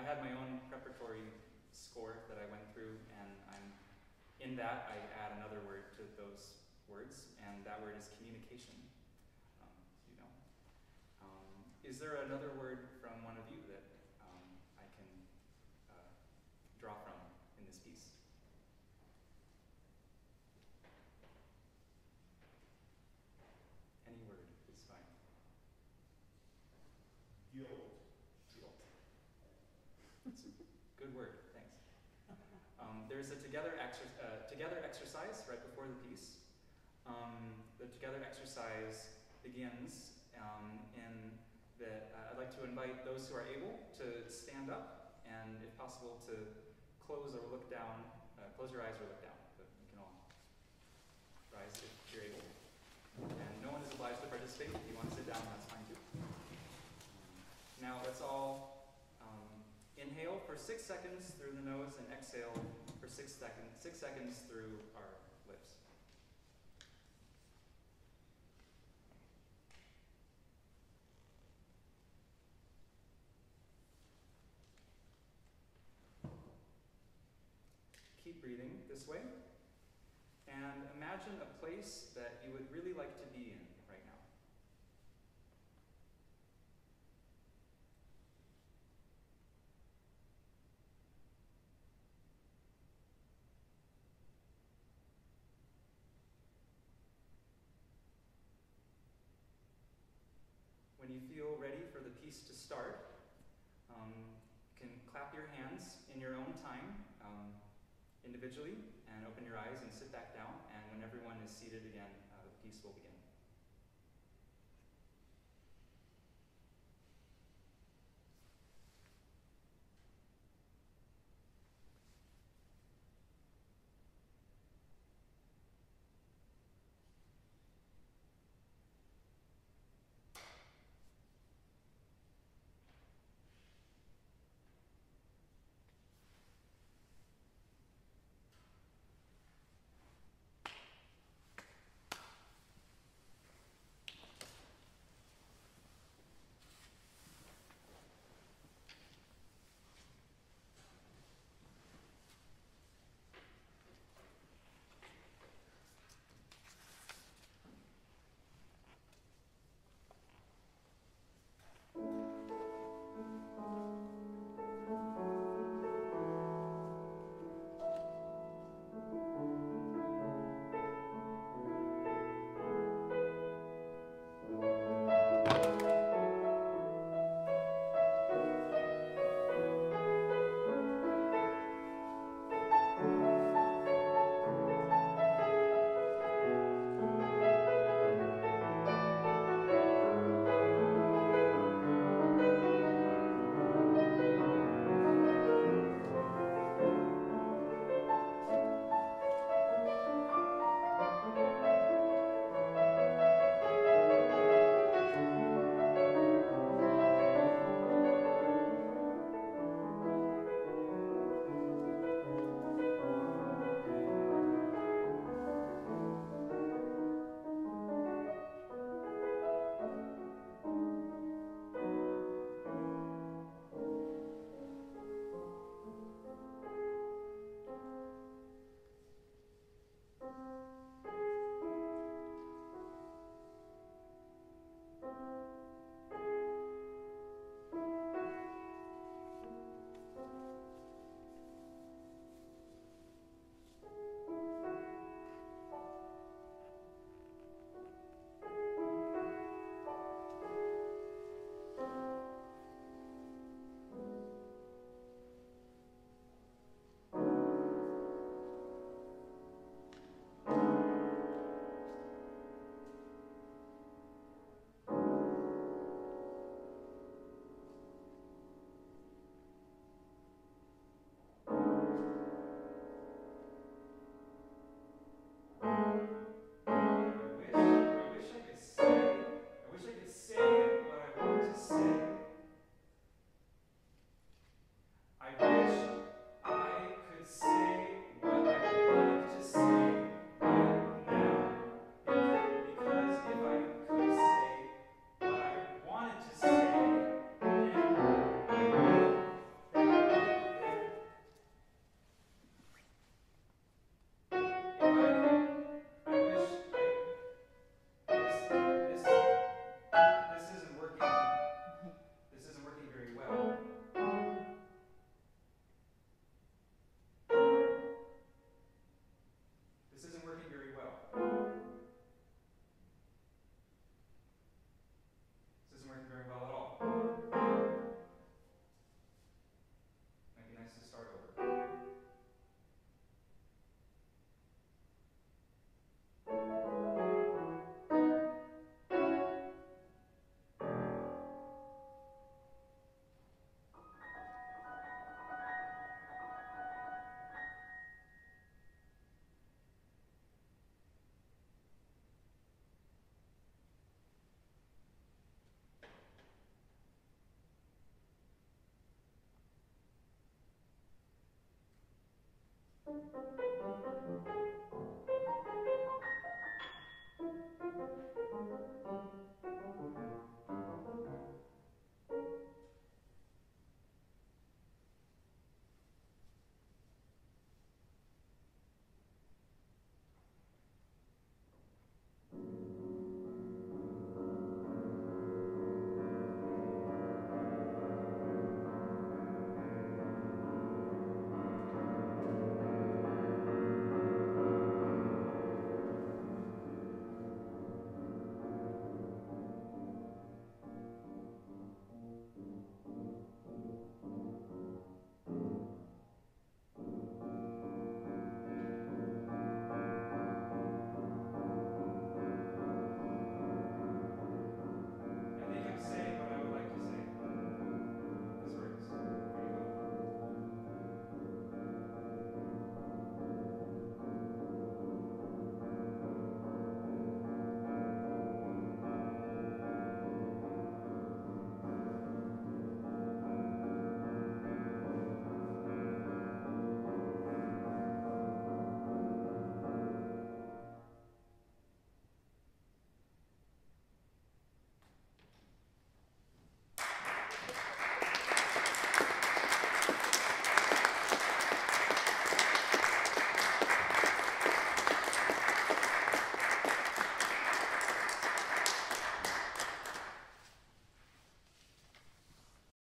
I had my own preparatory score that I went through, and I'm in that I add another word to those words, and that word is communication. Um, you know, um, is there another word from one of you that um, I can uh, draw from in this piece? Any word is fine. Guilt. Guilt. It's a good word, thanks. Um, there's a together, exer- uh, together exercise right before the piece. Um, the together exercise begins um, in that uh, I'd like to invite those who are able to stand up and, if possible, to close or look down, uh, close your eyes or look down, but you can all rise if you're able. And no one is obliged to participate. If you want to sit down, that's fine too. Now let's all um, inhale for six seconds through the nose and exhale six seconds, six seconds through our lips. Keep breathing this way. And imagine a place that you would really like to be in right now. When you feel ready for the piece to start, um, you can clap your hands in your own time um, individually and open your eyes and sit back down. And when everyone is seated again, uh, the piece will begin. Thank